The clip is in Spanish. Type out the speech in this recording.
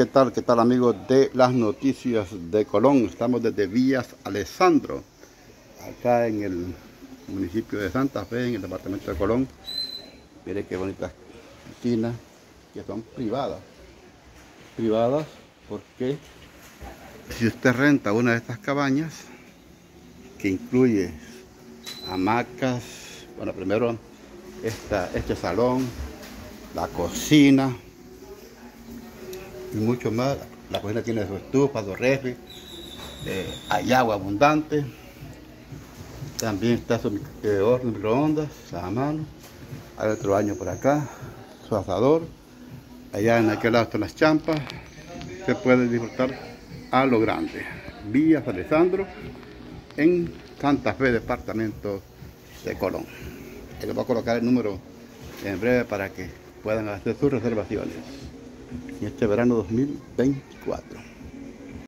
¿Qué tal? ¿Qué tal amigos de las noticias de Colón? Estamos desde Villas Alessandro, acá en el municipio de Santa Fe, en el departamento de Colón. Mire qué bonitas piscinas que son privadas. Privadas porque si usted renta una de estas cabañas, que incluye hamacas, bueno primero esta, este salón, la cocina, y mucho más. La cocina tiene su estufa, su refri, eh, hay agua abundante. También está su eh, horno microondas a mano. Hay otro baño por acá, su asador. Allá en aquel lado están las champas. Se puede disfrutar a lo grande. Villa Alessandro en Santa Fe, departamento de Colón. Les voy a colocar el número en breve para que puedan hacer sus reservaciones en este verano 2024.